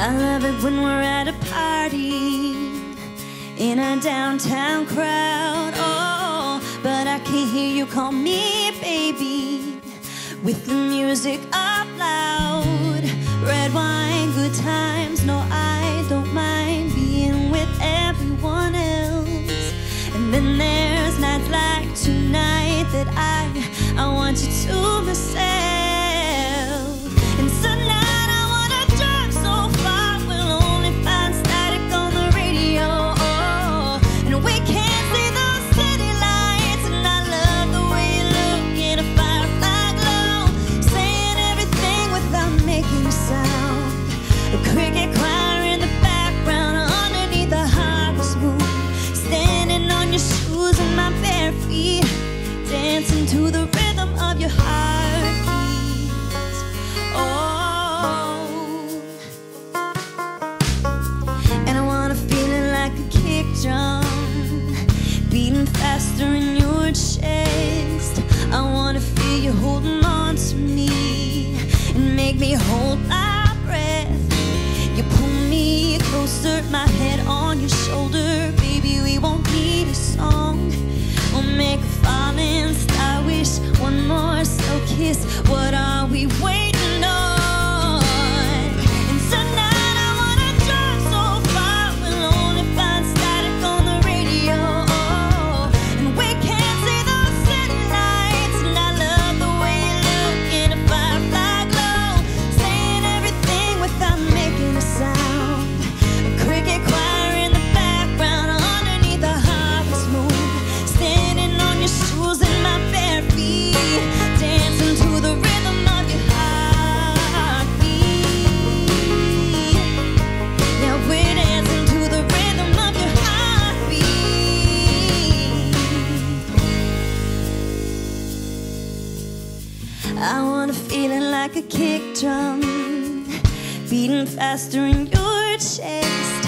I love it when we're at a party in a downtown crowd. Oh, but I can't hear you call me baby with the music up loud. Red wine, good times. No, I don't mind being with everyone else. And then there's nights like tonight that I I want you to shoulder your chest I wanna feel you holding on to me And make me whole. I want a feeling like a kick drum Beating faster in your chest.